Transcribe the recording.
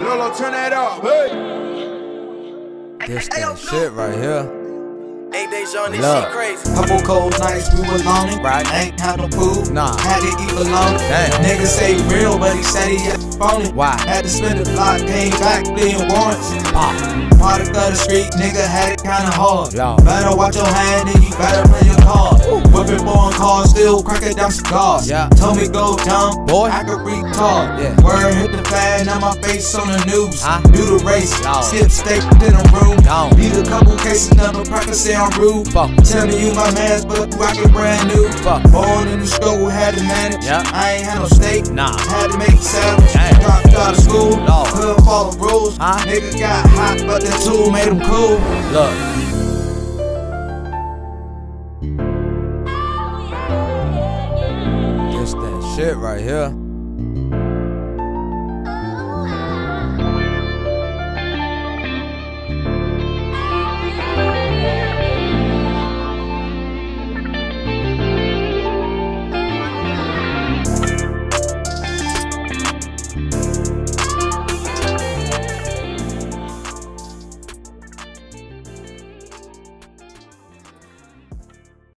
Lolo, turn that up. Hey. This that shit right here. Eight days on this shit crazy. Couple cold nights, we was lonely. Right. Ain't had no food. Nah. Had to eat alone. Damn. Nigga say real, but he said he had phony. Why? Had to spend a lot, came back, bleeding warrants. Pop. Product of the street, nigga had it kinda hard. Yo. Better watch your hand and you better run your car. Whipping cars, still cracking down cigars. Yeah. Told me go dumb, Boy. I could retard. Yeah. Word hit the fan, now my face on the news. Huh? Do the race, Yo. skip steak in the room. Gone. Beat a couple cases, never practice say I'm rude. Fuck. Tell me you my mans, but you rockin' brand new. Fuck. Born in the struggle, had to manage. Yeah. I ain't had no steak. Nah. Had to make sandwich. Damn. Dropped out of school. Lord. Couldn't follow rules. Huh? Nigga got hot, but the tool made him cool. Look. This that shit right here.